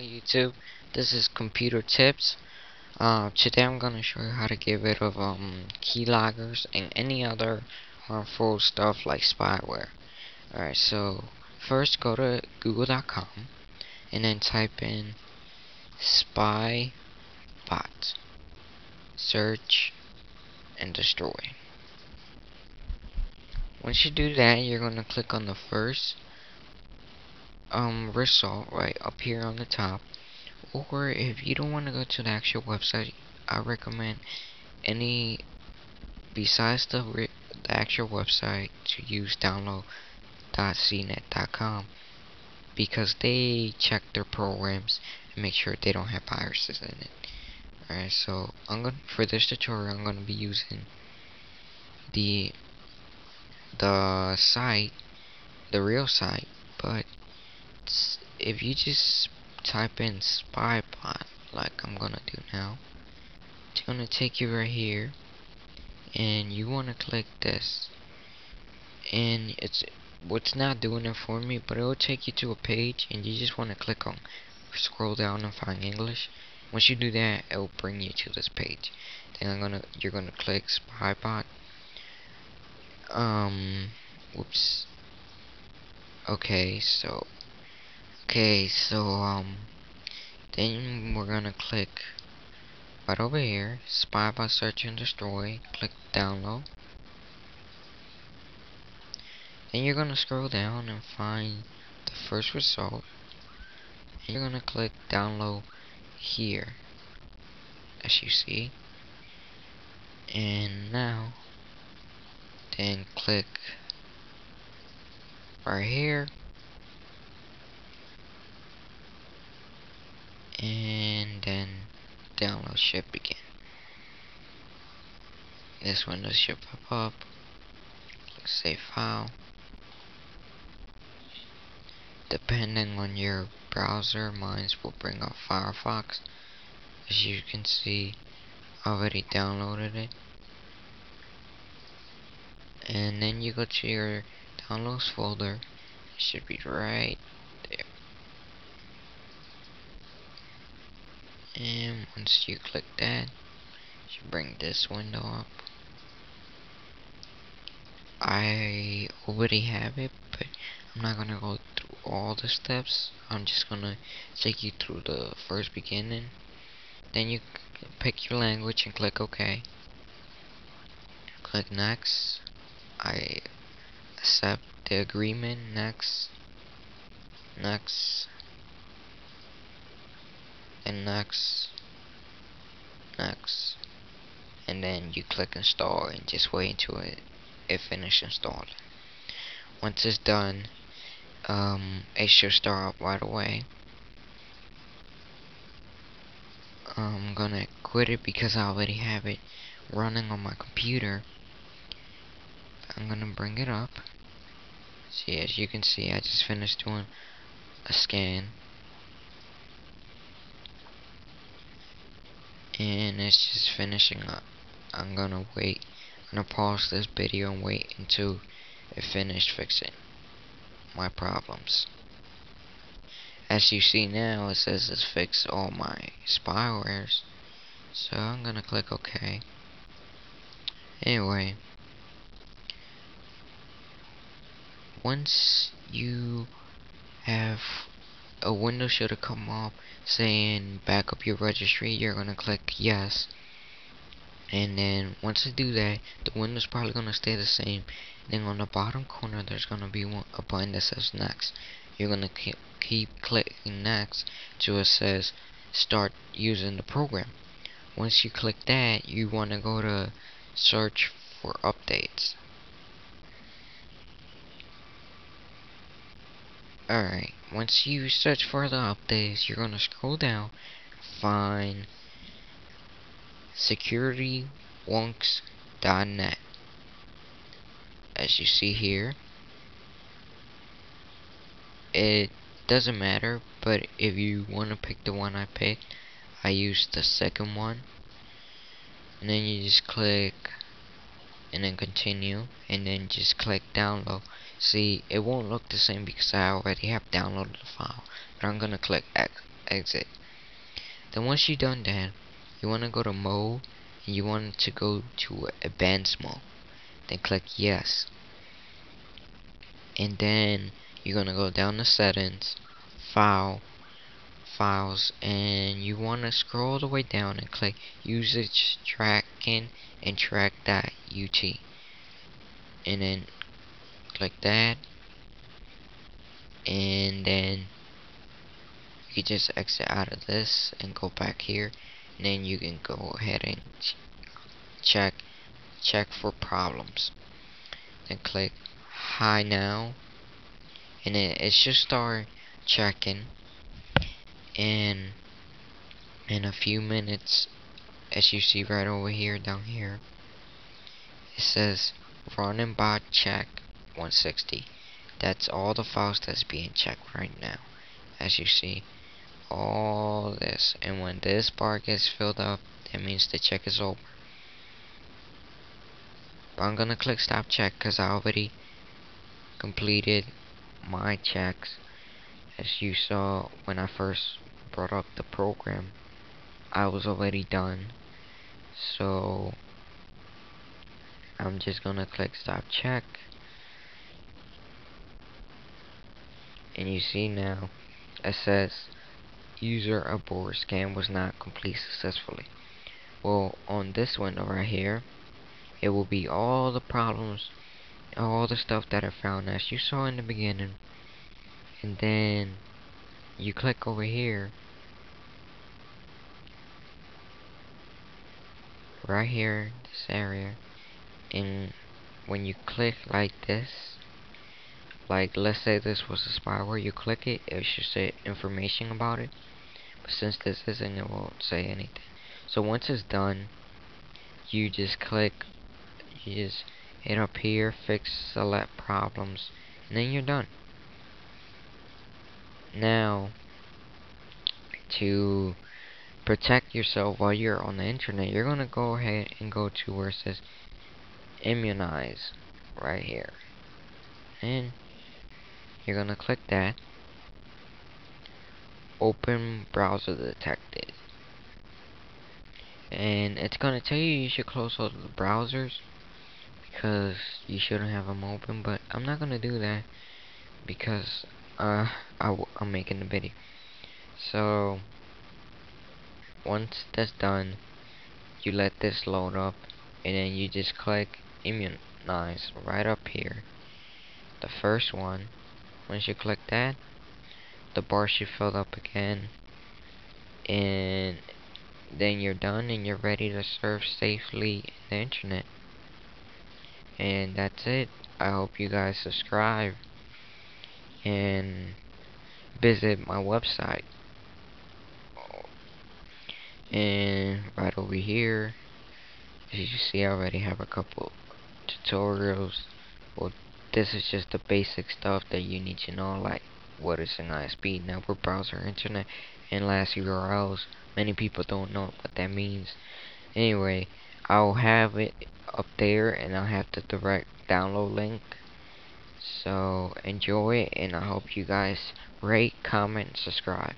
YouTube, this is Computer Tips. Uh, today I'm going to show you how to get rid of um, keyloggers and any other harmful stuff like spyware. Alright, so first go to google.com and then type in spy bot. Search and destroy. Once you do that, you're going to click on the first um result right up here on the top. Or if you don't want to go to the actual website I recommend any besides the, the actual website to use download.cnet.com because they check their programs and make sure they don't have viruses in it. Alright so I'm going for this tutorial I'm going to be using the the site the real site but if you just type in spybot like I'm gonna do now it's gonna take you right here and you want to click this. And it's what's not doing it for me but it will take you to a page and you just want to click on scroll down and find English. Once you do that it will bring you to this page. Then I'm gonna you're gonna click spybot um whoops. Okay so Okay, so, um, then we're gonna click right over here, Spybot Search and Destroy, click Download. Then you're gonna scroll down and find the first result. And you're gonna click Download here, as you see. And now, then click right here and then download should begin. This window should pop up. Click save file. Depending on your browser, mine will bring up Firefox. As you can see, I already downloaded it. And then you go to your downloads folder. It should be right and once you click that you bring this window up. I already have it but I'm not gonna go through all the steps. I'm just gonna take you through the first beginning. Then you pick your language and click OK. Click next. I accept the agreement. Next. Next and next next and then you click install and just wait until it, it finishes installing. Once it's done um, it should start up right away. I'm gonna quit it because I already have it running on my computer. I'm gonna bring it up. See as you can see I just finished doing a scan and it's just finishing up. I'm gonna wait. I'm gonna pause this video and wait until it finished fixing my problems. As you see now it says it's fixed all my spywares so I'm gonna click OK. Anyway once you have a window should have come up saying back up your registry you're gonna click yes. And then once you do that the window's probably gonna stay the same. Then on the bottom corner there's gonna be one, a button that says next. You're gonna keep, keep clicking next till it says start using the program. Once you click that you want to go to search for updates Alright, once you search for the updates, you're to scroll down, find securitywonks.net. As you see here, it doesn't matter, but if you want to pick the one I picked, I use the second one. And then you just click and then continue and then just click download see it won't look the same because I already have downloaded the file but I'm gonna click exit. Then once you're done that, you want to go to mode and you want to go to advanced mode. Then click yes. And then you're to go down to settings, file, files, and you want to scroll all the way down and click usage tracking and track.ut. And then click that. And then you just exit out of this and go back here. And then you can go ahead and ch check check for problems. Then click hi now. And then it should start checking. And in a few minutes as you see right over here down here it says running bot check 160 that's all the files that's being checked right now. As you see all this. And when this bar gets filled up that means the check is over. But I'm gonna click stop check because I already completed my checks. As you saw when I first brought up the program I was already done. So I'm just gonna click stop check and you see now it says user abort scan was not complete successfully. Well, on this window right here, it will be all the problems, all the stuff that I found as you saw in the beginning. And then you click over here. Right here, this area. And when you click like this, like let's say this was a spyware, you click it, it should say information about it. But since this isn't it won't say anything. So once it's done you just click you just hit up here fix select problems and then you're done. Now to protect yourself while you're on the internet you're gonna go ahead and go to where it says immunize right here. And you're gonna click that. Open browser detected. And it's gonna tell you you should close all the browsers because you shouldn't have them open but I'm not gonna do that because uh, i w I'm making the video. So once that's done you let this load up and then you just click immunize right up here. The first one once you click that the bar should fill up again. And then you're done and you're ready to surf safely the internet. And that's it. I hope you guys subscribe and visit my website. And right over here as you see I already have a couple tutorials. Well this is just the basic stuff that you need to know like what is an ISP, network browser, internet, and last URLs. Many people don't know what that means. Anyway, I'll have it up there and I'll have the direct download link. So enjoy it and I hope you guys rate, comment, subscribe.